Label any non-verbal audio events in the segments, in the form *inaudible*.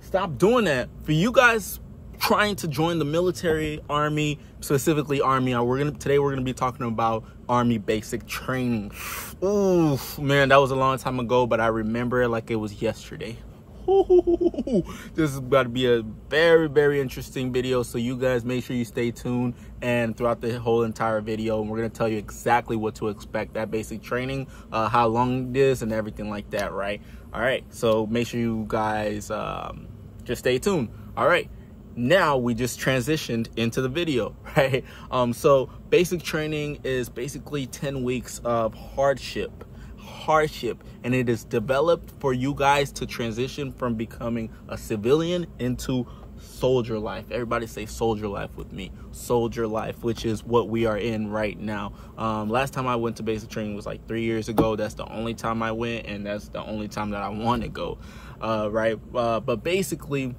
stop doing that. For you guys trying to join the military, army, specifically army, we're gonna today we're gonna be talking about army basic training. Ooh, man, that was a long time ago, but I remember it like it was yesterday. This is about to be a very, very interesting video. So you guys make sure you stay tuned and throughout the whole entire video, we're gonna tell you exactly what to expect, that basic training, uh, how long it is and everything like that, right? All right, so make sure you guys um, just stay tuned. All right, now we just transitioned into the video, *laughs* right? Um, so basic training is basically 10 weeks of hardship hardship and it is developed for you guys to transition from becoming a civilian into soldier life. Everybody say soldier life with me. Soldier life which is what we are in right now. Um, last time i went to basic training was like three years ago. That's the only time i went and that's the only time that i want to go. Uh, right? Uh, but basically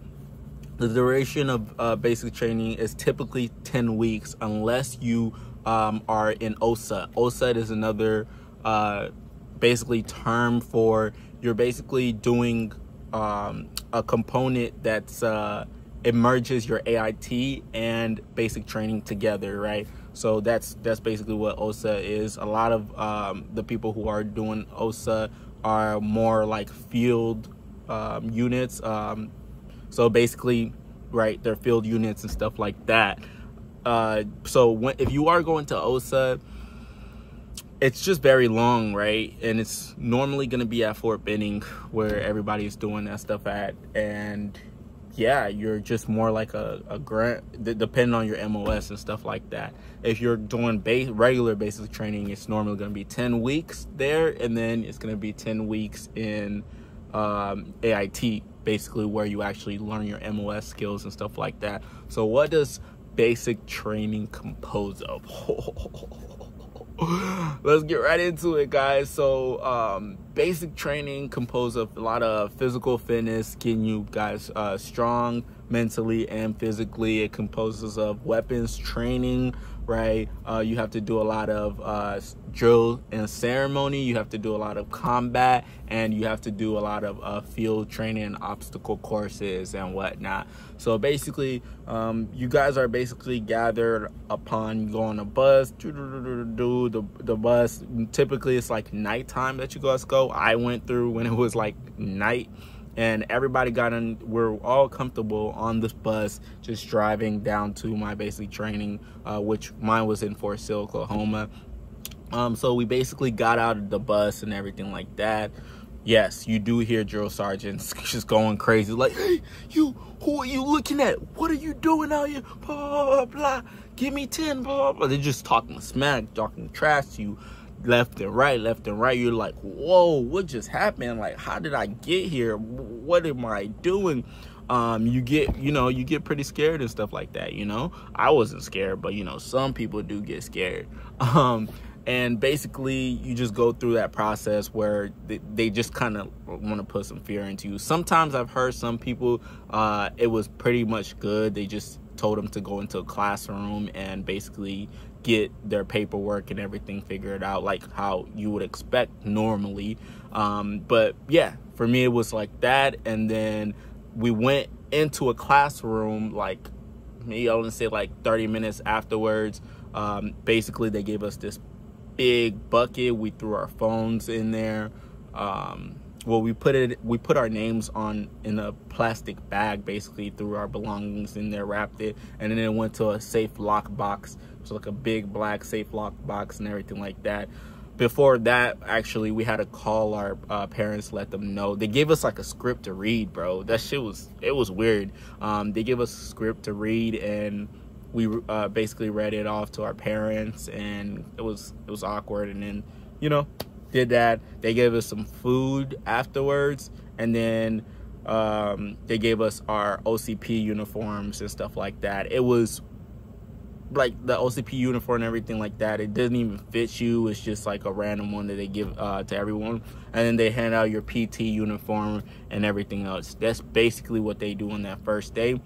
the duration of uh, basic training is typically 10 weeks unless you um, are in OSUT. OSUT is another uh, basically term for you're basically doing um, a component that's uh, it merges your AIT and basic training together, right? So that's that's basically what OSUT is. A lot of um, the people who are doing OSUT are more like field um, units. Um, so basically, right, they're field units and stuff like that. Uh, so when, if you are going to OSUT, it's just very long, right? And it's normally going to be at Fort Benning where everybody's doing that stuff at. And yeah, you're just more like a, a grant, depending on your MOS and stuff like that. If you're doing base, regular basic training, it's normally going to be 10 weeks there, and then it's going to be 10 weeks in um, AIT, basically where you actually learn your MOS skills and stuff like that. So, what does basic training compose of? *laughs* *laughs* let's get right into it guys. So um, basic training composed of a lot of physical fitness getting you guys uh, strong mentally and physically it composes of weapons training right? Uh, you have to do a lot of uh, drill and ceremony. You have to do a lot of combat, and you have to do a lot of uh, field training and obstacle courses and whatnot. So basically, um, you guys are basically gathered upon going on a bus. Do the the bus. Typically, it's like nighttime that you guys go. I went through when it was like night and everybody got in we're all comfortable on this bus just driving down to my basic training uh, which mine was in fort sill oklahoma. Um, so we basically got out of the bus and everything like that. Yes you do hear drill sergeants *laughs* just going crazy like hey you who are you looking at? What are you doing out here? Blah blah blah, give me 10 blah, blah blah. They're just talking smack talking trash to you left and right, left and right. You're like, whoa, what just happened? Like, how did I get here? What am I doing? Um, you get, you know, you get pretty scared and stuff like that, you know? I wasn't scared, but, you know, some people do get scared. *laughs* Um, and basically, you just go through that process where they, they just kind of want to put some fear into you. Sometimes I've heard some people, uh, it was pretty much good. They just told them to go into a classroom and basically get their paperwork and everything figured out like how you would expect normally. Um, but yeah for me it was like that. And then we went into a classroom like maybe i want to say like 30 minutes afterwards. Um, basically they gave us this big bucket. We threw our phones in there. Um, well we put it we put our names on in a plastic bag basically threw our belongings in there wrapped it and then it went to a safe lock box so like a big black safe lock box and everything like that. Before that, actually, we had to call our uh, parents, let them know. They gave us like a script to read, bro. That shit was it was weird. Um, they gave us a script to read, and we uh, basically read it off to our parents, and it was it was awkward. And then, you know, did that. They gave us some food afterwards, and then um, they gave us our OCP uniforms and stuff like that. It was like the OCP uniform and everything like that. It doesn't even fit you. It's just like a random one that they give uh, to everyone. And then they hand out your PT uniform and everything else. That's basically what they do on that first day.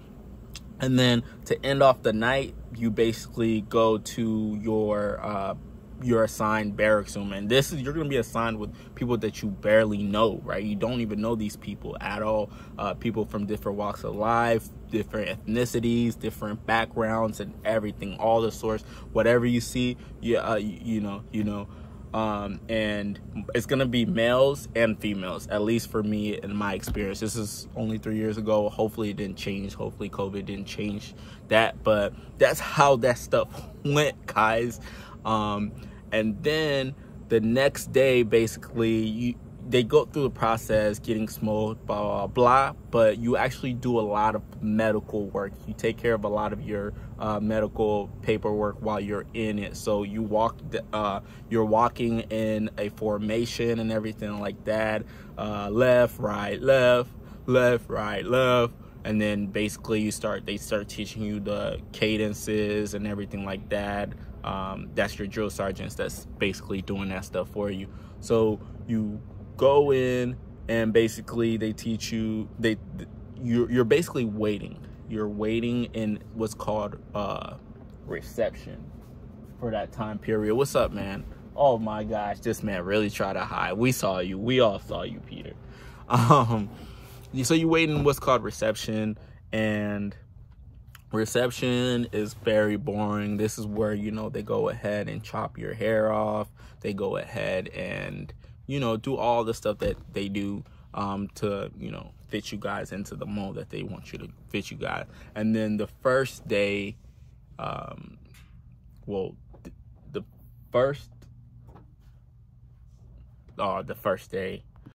And then to end off the night, you basically go to your uh, you're assigned barracks room and this is you're going to be assigned with people that you barely know right? You don't even know these people at all. Uh, people from different walks of life different ethnicities different backgrounds and everything all the source whatever you see yeah uh, you, you know you know. Um, and it's gonna be males and females at least for me in my experience. This is only three years ago. Hopefully it didn't change. Hopefully covid didn't change that but that's how that stuff *laughs* went guys. Um, and then the next day basically you they go through the process getting smoked, blah, blah, blah, but you actually do a lot of medical work. You take care of a lot of your uh, medical paperwork while you're in it. So you walk, uh, you're walking in a formation and everything like that. Uh, left, right, left, left, right, left. And then basically you start, they start teaching you the cadences and everything like that. Um, that's your drill sergeants that's basically doing that stuff for you. So you go in and basically they teach you they you're, you're basically waiting. You're waiting in what's called uh reception for that time period. What's up man? Oh my gosh this man really tried to hide. We saw you. We all saw you peter. *laughs* Um so you wait in what's called reception and reception is very boring this is where you know they go ahead and chop your hair off they go ahead and you know, do all the stuff that they do um, to, you know, fit you guys into the mold that they want you to fit you guys. And then the first day, um, well, th- the first, oh, the first day,